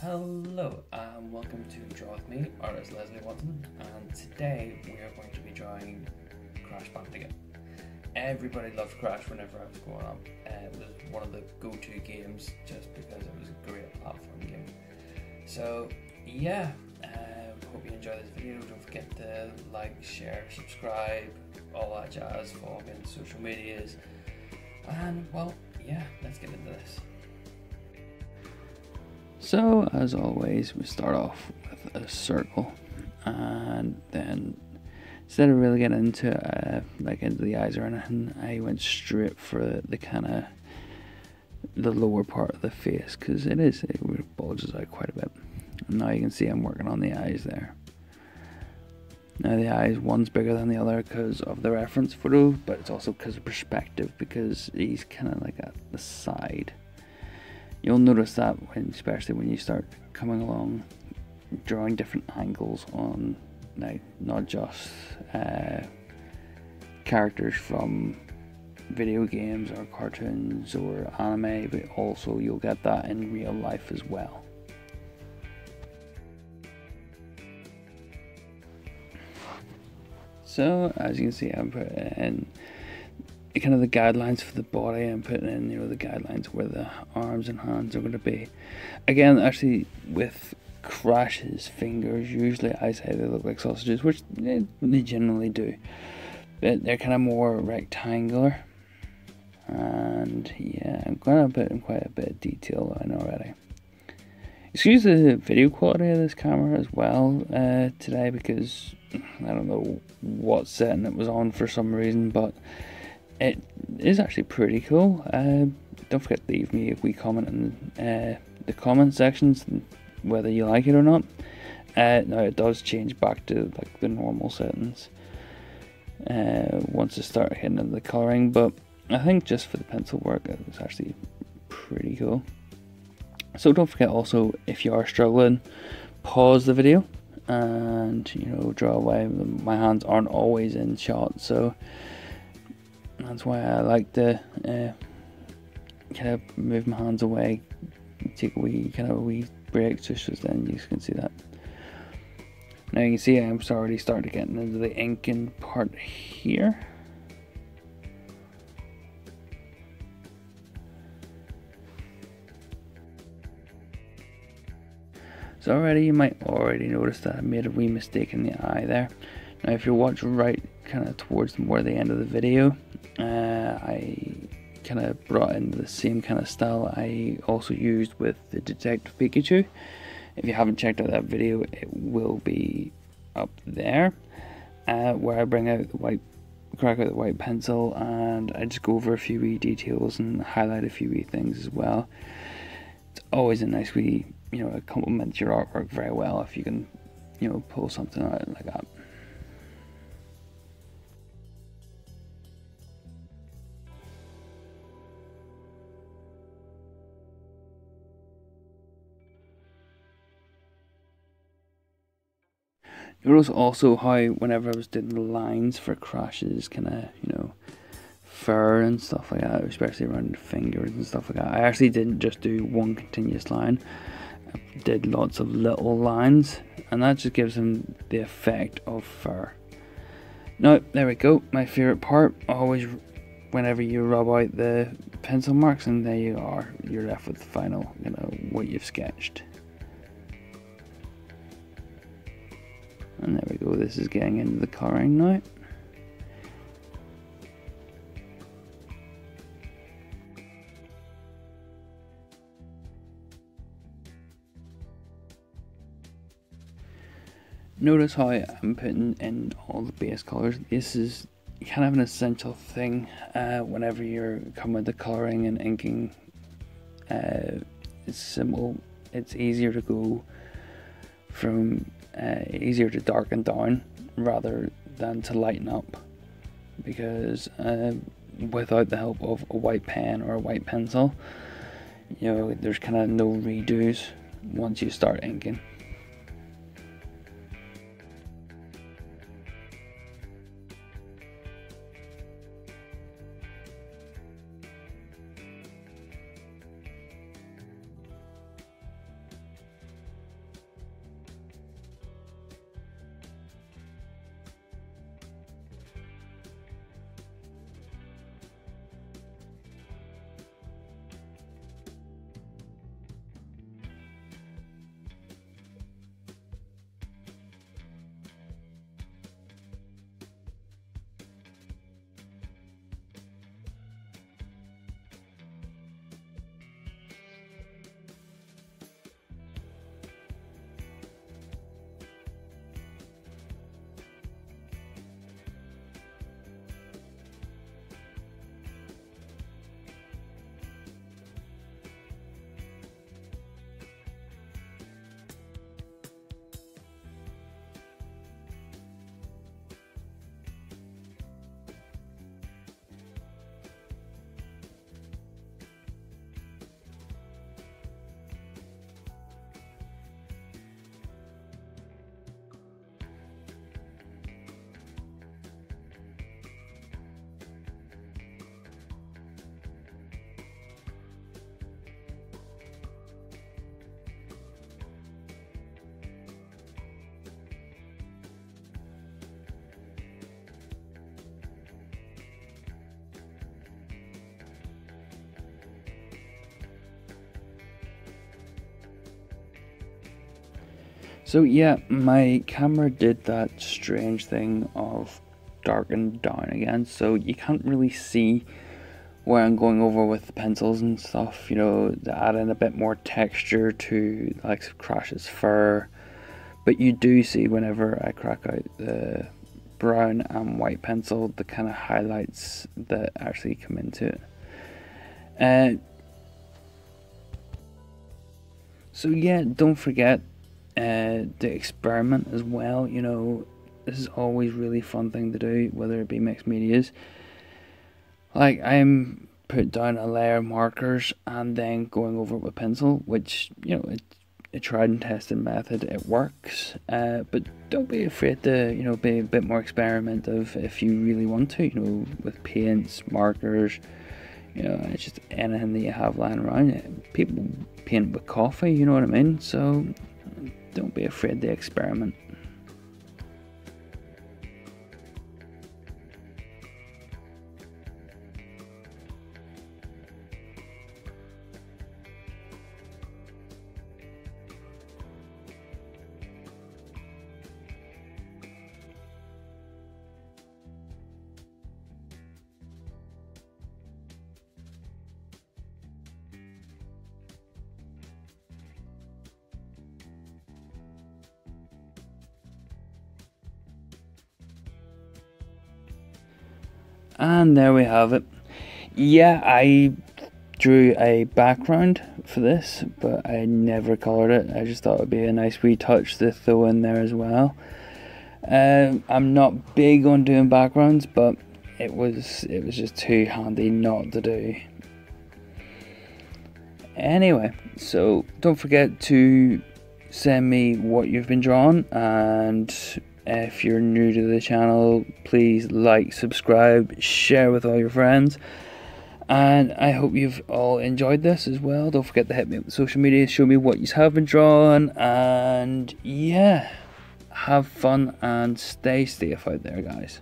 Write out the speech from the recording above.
Hello and welcome to Draw With Me, artist Leslie Watson, and today we are going to be drawing Crash Bandicoot. Everybody loved Crash whenever I was growing up. Uh, it was one of the go-to games just because it was a great platform game. So yeah, um, hope you enjoy this video. Don't forget to like, share, subscribe, all that jazz. Follow me on social medias. And well, yeah, let's get into this. So, as always, we start off with a circle, and then instead of really getting into uh, like into the eyes or anything, I went straight for the, the kind of the lower part of the face because it is it bulges out quite a bit. And now you can see I'm working on the eyes there. Now the eyes, one's bigger than the other because of the reference photo, but it's also because of perspective because he's kind of like at the side. You'll notice that when, especially when you start coming along, drawing different angles on, like not just uh, characters from video games or cartoons or anime, but also you'll get that in real life as well. So as you can see, I'm putting in kind of the guidelines for the body and putting in you know the guidelines where the arms and hands are going to be. Again, actually with Crash's fingers, usually I say they look like sausages, which they, they generally do. But they're kind of more rectangular. And yeah, I'm going to put in quite a bit of detail in already. Excuse the video quality of this camera as well uh, today because I don't know what setting it was on for some reason, but it is actually pretty cool. Uh, don't forget to leave me a wee comment in uh, the comment sections whether you like it or not. Uh, now it does change back to like the normal settings uh, once I start hitting into the colouring, but I think just for the pencil work it was actually pretty cool. So don't forget also if you are struggling, pause the video and you know draw away. My hands aren't always in shot, so that's why I like to uh, kind of move my hands away, take a wee kind of a wee break, just so then you can see that. Now you can see I'm already starting to get into the inking part here. So already you might already notice that I made a wee mistake in the eye there. Now if you watch right kind of towards more the end of the video, uh, I kind of brought in the same kind of style I also used with the Detective Pikachu. If you haven't checked out that video, it will be up there, uh, where I bring out the white, crack out the white pencil, and I just go over a few wee details and highlight a few wee things as well. It's always a nice wee, you know, it complements your artwork very well if you can, you know, pull something out like that. Notice also how whenever I was doing the lines for Crash's, kind of, you know, fur and stuff like that, especially around fingers and stuff like that. I actually didn't just do one continuous line. I did lots of little lines, and that just gives them the effect of fur. Now, there we go. My favorite part, always whenever you rub out the pencil marks, and there you are. You're left with the final, you know, what you've sketched. We go, this is getting into the colouring now. Notice how I'm putting in all the base colours. This is kind of an essential thing uh, whenever you're coming to colouring and inking. Uh, it's simple, it's easier to go from uh, easier to darken down rather than to lighten up. Because uh, without the help of a white pen or a white pencil you know there's kind of no redos once you start inking So yeah, my camera did that strange thing of darkened down again, so you can't really see where I'm going over with the pencils and stuff, you know, add in a bit more texture to like Crash's fur. But you do see whenever I crack out the brown and white pencil, the kind of highlights that actually come into it. Uh, so yeah, don't forget uh, the experiment as well. You know, this is always really fun thing to do, whether it be mixed medias. Like I'm put down a layer of markers and then going over it with pencil, which you know it a tried and tested method. It works, uh, but don't be afraid to you know be a bit more experimental if you really want to. You know, with paints, markers, you know, it's just anything that you have lying around. People paint with coffee, you know what I mean. So don't be afraid to experiment. And there we have it. Yeah, I drew a background for this, but I never coloured it. I just thought it would be a nice wee touch to throw in there as well. Um, I'm not big on doing backgrounds, but it was it was just too handy not to do. Anyway, so don't forget to send me what you've been drawn and if you're new to the channel, please like, subscribe, share with all your friends. And I hope you've all enjoyed this as well. Don't forget to hit me up on social media, show me what you have been drawn, and yeah, have fun and stay safe out there, guys.